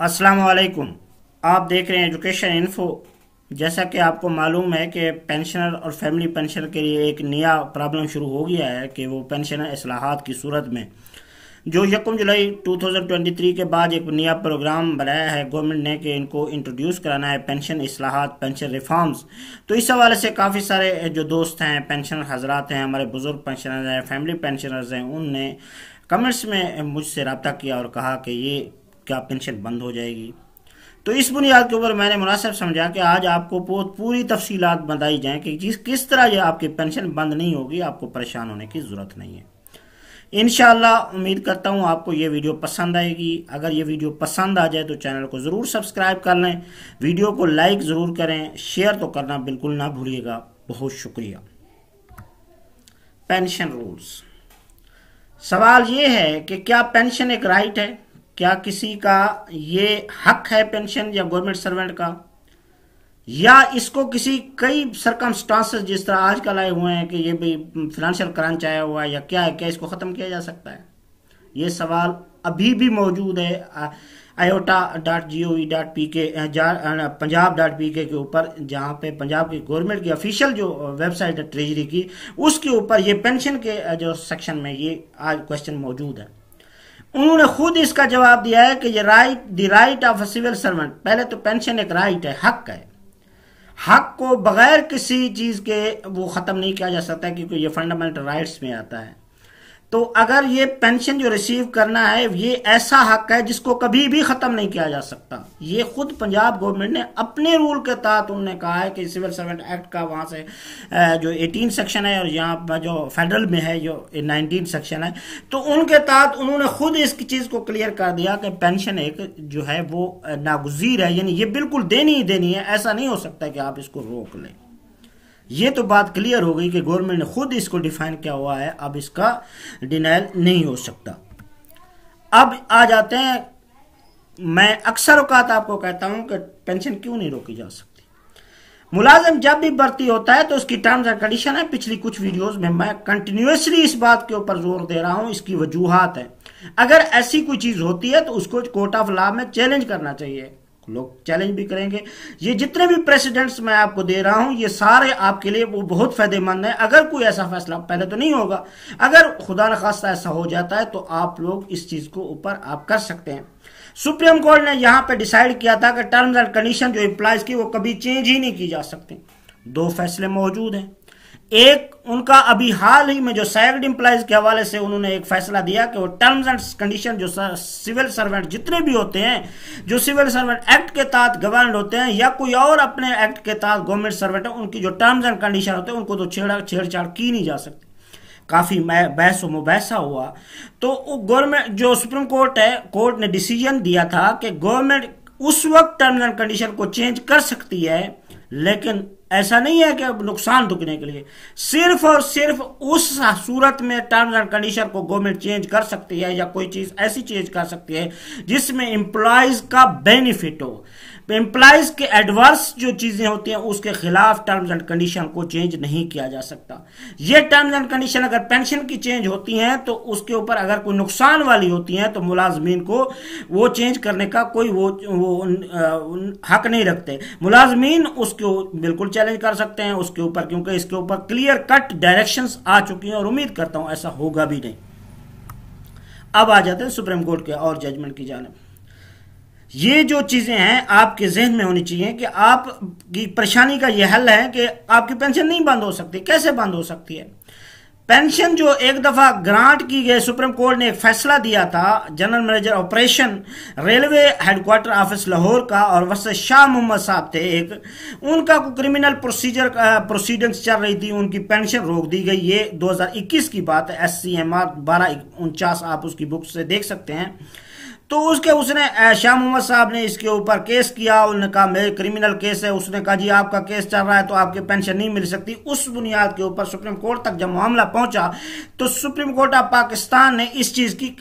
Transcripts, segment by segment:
अस्सलाम वालेकुम आप देख रहे हैं एजुकेशन इन्फो। जैसा कि आपको मालूम है कि पेंशनर और फैमिली पेंशन के लिए एक नया प्रॉब्लम शुरू हो गया है कि वो पेंशन असलाहत की सूरत में। जो यकम जुलाई 2023 के बाद एक नया प्रोग्राम बनाया है गवर्नमेंट ने कि इनको इंट्रोड्यूस कराना है पेंशन असलाहत पेंशन रिफॉर्म्स तो इस हवाले से काफ़ी सारे जो दोस्त हैं पेंशन हजरात हैं, हमारे बुज़ुर्ग पेंशनर हैं फैमिली पेंशनर्स हैं, उनने कमेंट्स में मुझसे रबता किया और कहा कि ये क्या पेंशन बंद हो जाएगी। तो इस बुनियाद के ऊपर मैंने मुनासिब समझा कि आज आपको पूरी तफसीलात बताई जाए कि जिस, किस तरह ये आपकी पेंशन बंद नहीं होगी, आपको परेशान होने की ज़रूरत नहीं है। इनशाला उम्मीद करता हूँ आपको ये वीडियो पसंद आएगी। अगर ये वीडियो पसंद आ जाए तो चैनल को ज़रूर सब्सक्राइब कर लें। वीडियो को लाइक ज़रूर करें। शेयर तो करना बिल्कुल ना भूलिएगा। बहुत शुक्रिया। Pension rules. सवाल ये है कि क्या पेंशन एक राइट है? क्या किसी का ये हक है पेंशन या गवर्नमेंट सर्वेंट का? या इसको किसी कई सरकमस्टांसेस जिस तरह आजकल आए हुए हैं कि ये भी फिनेंशियल क्रंच आया हुआ है या क्या है, क्या इसको ख़त्म किया जा सकता है? ये सवाल अभी भी मौजूद है iota dot G O dot P K Punjab dot P के ऊपर, जहाँ पे पंजाब की गवर्नमेंट की ऑफिशियल जो वेबसाइट है ट्रेजरी की, उसके ऊपर ये पेंशन के जो सेक्शन में ये आज क्वेश्चन मौजूद है। उन्होंने खुद इसका जवाब दिया है कि ये right the right of civil servant पहले तो पेंशन एक राइट है, हक है। हक को बगैर किसी चीज़ के वो खत्म नहीं किया जा सकता क्योंकि ये फंडामेंटल राइट्स में आता है। तो अगर ये पेंशन जो रिसीव करना है, ये ऐसा हक है जिसको कभी भी खत्म नहीं किया जा सकता। ये खुद पंजाब गवर्नमेंट ने अपने रूल के तहत उन्होंने कहा है कि सिविल सर्वेंट एक्ट का वहाँ से जो 18 सेक्शन है और यहाँ पर जो फेडरल में है, जो 19 सेक्शन है तो उनके तहत उन्होंने खुद इस चीज़ को क्लियर कर दिया कि पेंशन एक जो है वो नागजीर है। यानी ये बिल्कुल देनी ही देनी है। ऐसा नहीं हो सकता कि आप इसको रोक लें। ये तो बात क्लियर हो गई कि गवर्नमेंट ने खुद इसको डिफाइन किया हुआ है, अब इसका डिनाइल नहीं हो सकता। अब आ जाते हैं, मैं अक्सर औकात आपको कहता हूँ कि पेंशन क्यों नहीं रोकी जा सकती? मुलाजिम जब भी भर्ती होता है तो उसकी टर्म्स एंड कंडीशन है। पिछली कुछ वीडियोस में मैं कंटिन्यूसली इस बात के ऊपर ज़ोर दे रहा हूँ, इसकी वजूहत है। अगर ऐसी कोई चीज़ होती है तो उसको कोर्ट ऑफ़ लॉ में चैलेंज करना चाहिए। लोग चैलेंज भी करेंगे। ये जितने भी प्रेसिडेंट्स मैं आपको दे रहा हूँ, ये सारे आपके लिए वो बहुत फ़ायदेमंद है। अगर कोई ऐसा फैसला पहले तो नहीं होगा। अगर खुदा न ऐसा हो जाता है तो आप लोग इस चीज़ को ऊपर आप कर सकते हैं। सुप्रीम कोर्ट ने यहाँ पर डिसाइड किया था कि टर्म्स एंड कंडीशन जो इंप्लाइज की वो कभी चेंज ही नहीं की जा सकती। दो फैसले मौजूद हैं। एक उनका अभी हाल ही में जो सैक्ड इंप्लाइज के हवाले से उन्होंने एक फैसला दिया कि वो टर्म्स एंड कंडीशन जो सिविल सर्वेंट जितने भी होते हैं, जो सिविल सर्वेंट एक्ट के तहत गवर्न होते हैं या कोई और अपने एक्ट के तहत गवर्नमेंट सर्वेंट है, उनकी जो टर्म्स एंड कंडीशन होते हैं, उनको तो छेड़ा छेड़छाड़ की नहीं जा सकती। काफ़ी बहस मुबैसा हुआ। तो गवर्नमेंट जो सुप्रीम कोर्ट है, कोर्ट ने डिसीज़न दिया था कि गवर्नमेंट उस वक्त टर्म्स एंड कंडीशन को चेंज कर सकती है, लेकिन ऐसा नहीं है कि नुकसान दुखने के लिए। सिर्फ़ और सिर्फ़ उस सूरत में टर्म्स एंड कंडीशन को गवर्नमेंट चेंज कर सकती है या कोई चीज़ ऐसी चेंज कर सकती है जिसमें एम्प्लॉयज़ का बेनिफिट हो। एम्प्लॉयज़ के एडवर्स जो चीज़ें होती हैं, उसके खिलाफ टर्म्स एंड कंडीशन को चेंज नहीं किया जा सकता। ये टर्म्स एंड कंडीशन अगर पेंशन की चेंज होती हैं तो उसके ऊपर अगर कोई नुकसान वाली होती हैं तो मुलाजमीन को वो चेंज करने का कोई वो वो हक नहीं रखते। मुलाजमीन उसको बिल्कुल चैलेंज कर सकते हैं उसके ऊपर, क्योंकि इसके ऊपर क्लियर कट डायरेक्शन आ चुकी हैं और उम्मीद करता हूँ ऐसा होगा भी नहीं। अब आ जाते हैं सुप्रीम कोर्ट के और जजमेंट की जानब। ये जो चीज़ें हैं आपके जहन में होनी चाहिए कि आपकी परेशानी का यह हल है कि आपकी पेंशन नहीं बंद हो सकती। कैसे बंद हो सकती है? पेंशन जो एक दफ़ा ग्रांट की गई सुप्रीम कोर्ट ने एक फैसला दिया था, general manager operation railway headquarter office Lahore का और वस शाह मोहम्मद साहब थे एक, उनका क्रिमिनल प्रोसीजर प्रोसीडिंग्स चल रही थी, उनकी पेंशन रोक दी गई। ये 2021 की बात है एस सी एम आर बारह उनचास आप उसकी बुक से देख सकते हैं। तो उसके उसने शाह मोहम्मद साहब ने इसके ऊपर केस किया, उन्होंने कहा, मेरे क्रिमिनल केस है। उसने कहा, जी, आपका केस चल रहा है तो आपकी पेंशन नहीं मिल सकती। उस बुनियाद के ऊपर सुप्रीम कोर्ट तक जब मामला पहुँचा तो सुप्रीम कोर्ट ऑफ़ पाकिस्तान ने इस चीज़ की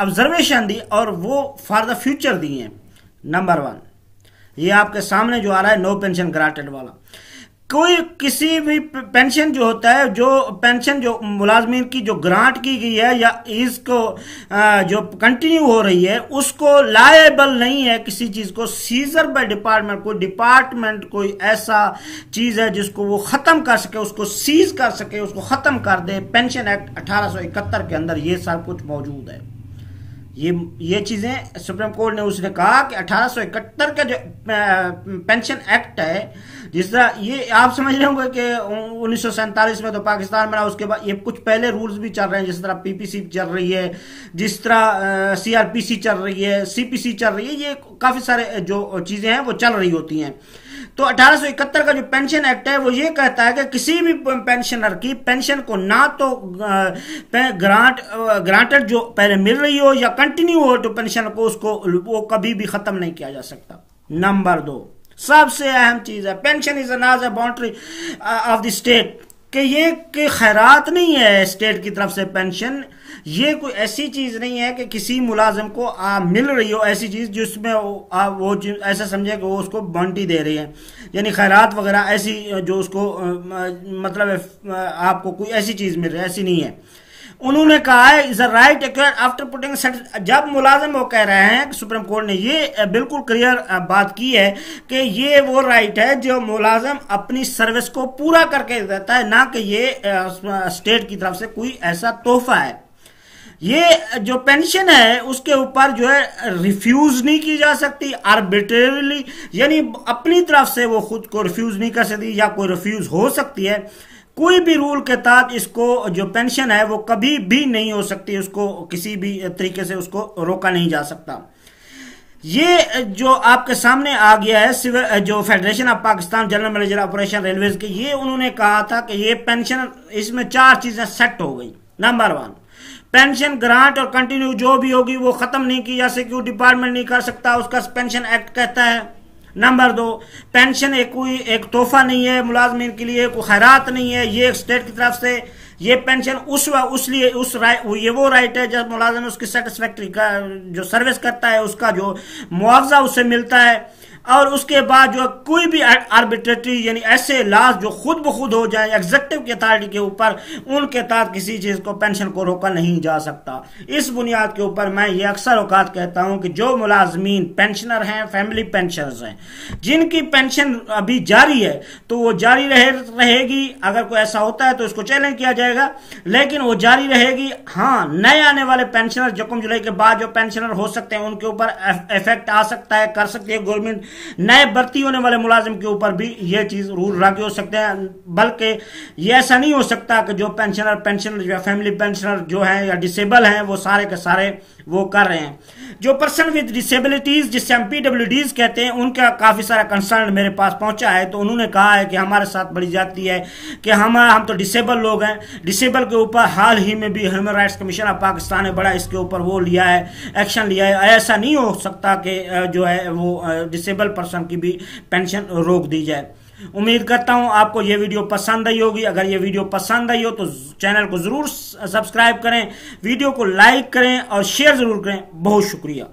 ऑब्जर्वेशन दी और वो फॉर द फ्यूचर दी है। नंबर वन ये आपके सामने जो आ रहा है नो पेंशन ग्रांटेड वाला। कोई किसी भी पेंशन जो होता है, जो पेंशन जो मुलाजमीन की जो ग्रांट की गई है या इसको जो कंटिन्यू हो रही है, उसको लाएबल नहीं है किसी चीज़ को। सीजर बाय डिपार्टमेंट कोई डिपार्टमेंट कोई ऐसा चीज़ है जिसको वो खत्म कर सके, उसको सीज कर सके, उसको खत्म कर दे। पेंशन एक्ट अठारह के अंदर ये सब कुछ मौजूद है। ये ये चीज़ें सुप्रीम कोर्ट ने उसने कहा कि अठारह सौ इकहत्तर का जो पेंशन एक्ट है, जिस तरह ये आप समझ रहे होंगे कि उन्नीस सौ सैंतालीस में तो पाकिस्तान बना, उसके बाद ये कुछ पहले रूल्स भी चल रहे हैं, जिस तरह पीपीसी चल रही है, जिस तरह सीआरपीसी चल रही है, सीपीसी चल रही है, ये काफ़ी सारे जो चीज़ें हैं वो चल रही होती हैं। तो 1871 का जो पेंशन एक्ट है, वो ये कहता है कि किसी भी पेंशनर की पेंशन को ना तो ग्रांट ग्रांटेड जो पहले मिल रही हो या कंटिन्यू हो तो पेंशन को उसको वो कभी भी खत्म नहीं किया जा सकता। नंबर दो, सबसे अहम चीज़ है, pension is not a bounty of the state. कि ये खैरात नहीं है स्टेट की तरफ़ से पेंशन ये कोई ऐसी चीज़ नहीं है कि किसी मुलाजिम को आ, मिल रही हो ऐसी चीज़ जिसमें वो ऐसा समझे कि वो उसको बंटी दे रही है। यानी खैरात वगैरह ऐसी जो उसको मतलब आपको कोई ऐसी चीज़ मिल रही है ऐसी नहीं है। उन्होंने कहा है is a right after putting जब मुलाजिम वो कह रहे हैं सुप्रीम कोर्ट ने ये बिल्कुल क्लियर बात की है कि ये वो राइट है जो मुलाजिम अपनी सर्विस को पूरा करके देता है, ना कि ये स्टेट की तरफ़ से कोई ऐसा तोहफा है। ये जो पेंशन है, उसके ऊपर जो है रिफ्यूज नहीं की जा सकती आर्बिट्रेरली यानी अपनी तरफ़ से वो खुद को रिफ्यूज नहीं कर सकती या कोई रिफ्यूज हो सकती है। कोई भी रूल के तहत इसको जो पेंशन है वो कभी भी नहीं हो सकती, उसको किसी भी तरीके से उसको रोका नहीं जा सकता। ये जो आपके सामने आ गया है जो federation of Pakistan general manager operation railway के, ये उन्होंने कहा था कि ये पेंशन इसमें चार चीज़ें सेट हो गई। नंबर वन पेंशन ग्रांट और कंटिन्यू जो भी होगी वो खत्म नहीं की जा सकती डिपार्टमेंट नहीं कर सकता, उसका पेंशन एक्ट कहता है। नंबर दो, पेंशन एक कोई, एक तोहफा नहीं है मुलाजमीन के लिए, कोई खैरात नहीं है, ये स्टेट की तरफ़ से ये पेंशन उस उस लिए, उस ये वो राइट है जब मुलाजम उसकी सेटिस्फैक्ट्री का, जो सर्विस करता है, उसका जो मुआवजा उसे मिलता है और उसके बाद जो कोई भी आर्बिट्रेटरी यानी ऐसे लाज जो खुद ब खुद हो जाए एग्जेक्टिव की अथॉरिटी के ऊपर, उनके तहत किसी चीज़ को पेंशन को रोका नहीं जा सकता। इस बुनियाद के ऊपर मैं ये अक्सर औकात कहता हूँ कि जो मुलाजमीन पेंशनर हैं फैमिली पेंशन हैं, जिनकी पेंशन अभी जारी है तो वो जारी रहे रहेगी। अगर कोई ऐसा होता है तो उसको चैलेंज किया जाएगा। लेकिन वो जारी रहेगी। हाँ नए आने वाले पेंशनर जकुम जुलाई के बाद जो पेंशनर हो सकते हैं, उनके ऊपर इफ़ेक्ट आ सकता है, कर सकती है गवर्नमेंट नए भर्ती होने वाले मुलाजिम के ऊपर भी ये चीज़ रूल लागू हो सकते हैं। बल्कि ये ऐसा नहीं हो सकता कि जो पेंशनर पेंशनर या फैमिली पेंशनर जो है या डिसेबल हैं, वो सारे के सारे वो कर रहे हैं। जो पर्सन विद डिसेबिलिटीज जिससे हम पीडब्ल्यूडीज कहते हैं, उनका काफ़ी सारा कंसर्न मेरे पास पहुँचा है। तो उन्होंने कहा है कि हमारे साथ बड़ी जाती है कि हम हम तो डिसेबल लोग हैं। डिसेबल के ऊपर हाल ही में भी human rights commission of Pakistan ने बड़ा इसके ऊपर वो लिया है एक्शन लिया है। ऐसा नहीं हो सकता कि जो है वो डिसेबल पर्सन की भी पेंशन रोक दी जाए। उम्मीद करता हूँ आपको यह वीडियो पसंद आई होगी। अगर यह वीडियो पसंद आई हो तो चैनल को ज़रूर सब्सक्राइब करें, वीडियो को लाइक करें और शेयर ज़रूर करें। बहुत शुक्रिया।